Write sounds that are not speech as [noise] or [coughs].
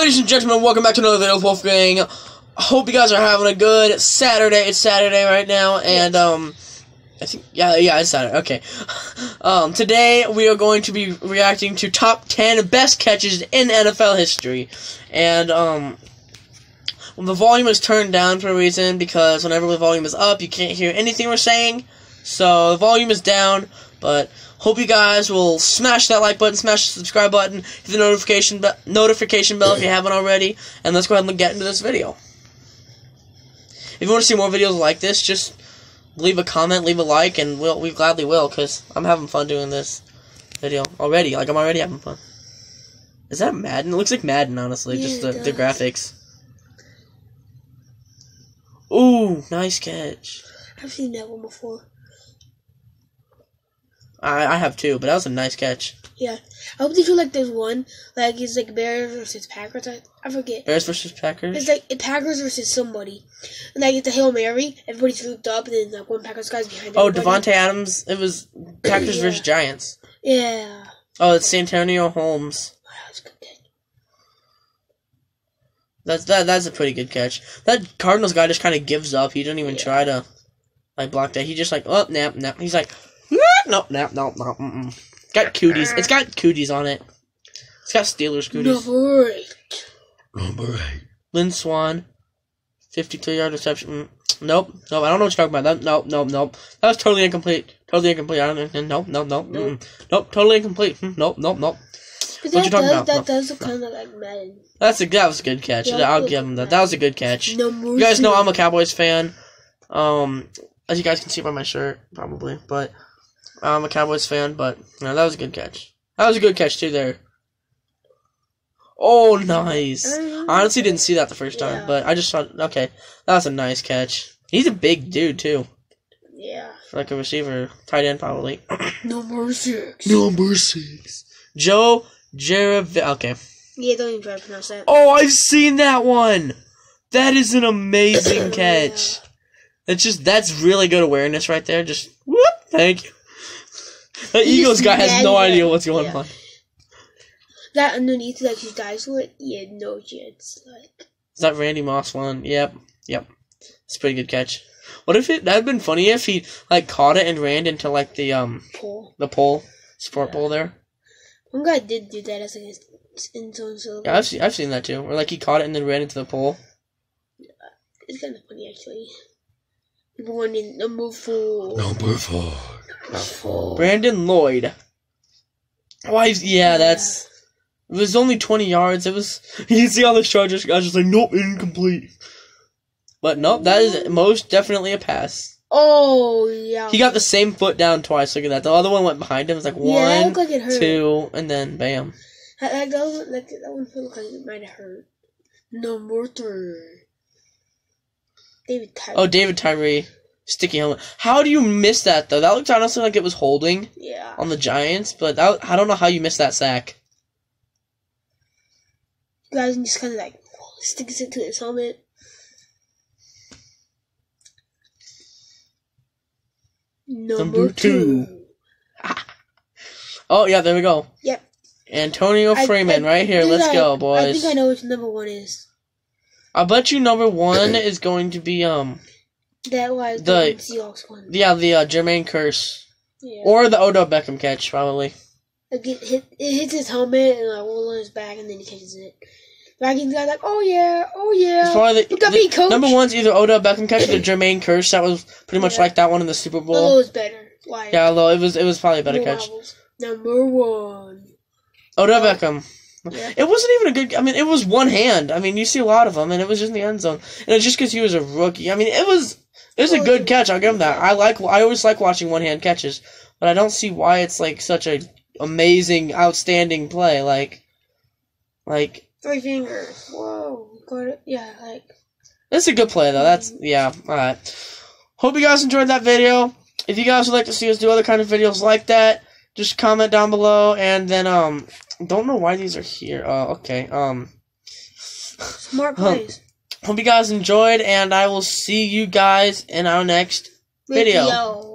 Ladies and gentlemen, welcome back to another video with Wolfgang. I hope you guys are having a good Saturday. It's Saturday right now, and um, I think yeah, yeah, it's Saturday. Okay. [laughs] Um, today we are going to be reacting to top ten best catches in NFL history, and um, the volume is turned down for a reason because whenever the volume is up, you can't hear anything we're saying. So the volume is down, but hope you guys will smash that like button, smash the subscribe button, hit the notification be- notification bell if you haven't already, and let's go ahead and get into this video. If you want to see more videos like this, just leave a comment, leave a like, and we'll we gladly will, cause I'm having fun doing this video already. Like I'm already having fun. Is that Madden? It looks like Madden, honestly, Yeah, just the, the graphics. Ooh, nice catch. I've seen that one before. I I have two, but that was a nice catch. Yeah. I hope they do like there's one, like it's like Bears versus Packers. I, I forget. Bears versus Packers. It's like it Packers versus somebody. And like it's a Hail Mary, everybody's grouped up, and then like one Packers guy's behind Oh. Davante Adams. It was Packers Yeah. versus Giants. Yeah. Oh, it's Santonio Holmes. Wow, that good catch. That's that. That's a pretty good catch. That Cardinals guy just kind of gives up. He doesn't even Yeah. try to like block that. He just like oh nap nap. He's like nope nap nope nope. Mm-mm. Got cooties. It's got cooties on it. It's got Steelers cooties. Number eight. Number eight. Lynn Swann, fifty-two yard reception. Mm, Nope, nope. I don't know what you're talking about. That, nope, nope, nope. That was totally incomplete. Totally incomplete. I don't. Nope, nope, nope. Nope, nope. Totally incomplete. Hmm, Nope, nope, nope. But What you talking does, about? that No. does look kind of like Madden. That's a that was a good catch. Yeah, I'll give him that. that. That was a good catch. Number You guys know I'm a. Cowboys fan. Um, as you guys can see by my shirt, probably, but I'm a Cowboys fan. But no, that was a good catch. That was a good catch too. There. Oh, nice. I honestly didn't see that the first time, Yeah. but I just saw. Okay, that was a nice catch. He's a big dude too, Yeah. like a receiver, tight end probably. [coughs] Number six. Number six, Joe Jarav. Okay. Yeah, don't even try to pronounce that. Oh, I've seen that one. That is an amazing [coughs] catch. It's just that's really good awareness right there. Just whoop, thank you. The He Eagles guy has no it. idea what's going Yeah. on. That underneath, like his dives with, yeah, no chance. Like, Is that Randy Moss one? Yep, yep. It's a pretty good catch. What if it? That'd been funny if he like caught it and ran into like the um pull. the pole, sport pole there. One guy did do that as like his in zone so Yeah, I've seen I've seen that too. Where like he caught it and then ran into the pole. Yeah, it's kind of funny actually. People wanting number four. Number four. Number. Brandon Lloyd. Why? Yeah, that's. It was only 20 yards. It was. [laughs] You see all the Chargers guys just like, nope, incomplete. But nope, that is most definitely a pass. Oh yeah. He got the same foot down twice. Look at that. The other one went behind him. It's like Yeah, that one, like it hurt. two, and then bam. That, that, that, one- like, that one felt like it might have hurt. Number three. David Tyree. Oh, David Tyree. Sticky helmet. How do you miss that though? That looked honestly like it was holding Yeah. on the Giants, but that, I don't know how you missed that sack. guys just kind of like sticks it to his helmet. Number, Number two. two. [laughs] Oh yeah, there we go. Yep. Antonio I- Freeman, I right here. Let's I- go, boys. I think I know which number one is. I'll bet you number one is going to be um That was The- the Seahawks one. yeah the uh, Jermaine Kearse Yeah. or the Odell Beckham catch probably. It, hit, it hits his helmet and like rolls on his back and then he catches it. Vikings guy like, oh yeah, oh It's yeah. probably the, the- me, number one's either Odell Beckham catch or the Jermaine Kearse. That was pretty much Yeah. like that one in the Super Oh, Bowl. was better. Like, Yeah, although it was it was probably a better catch. Number one. Odell Oh. Beckham. Yeah. It wasn't even a good. I mean, it was one hand. I mean, you see a lot of them, and it was just in the end zone. And it's just because he was a rookie. I mean, it was it was a good catch. I'll give him that. I like. I always like watching one hand catches, but I don't see why it's like such a amazing, outstanding play. Like, like Three fingers. Whoa. It. Yeah, like. That's a good play though. That's yeah. All right. Hope you guys enjoyed that video. If you guys would like to see us do other kind of videos like that, just comment down below. And then um, don't know why these are here. Uh, okay. Um, Smart plays. Hope you guys enjoyed, and I will see you guys in our next Video. Video.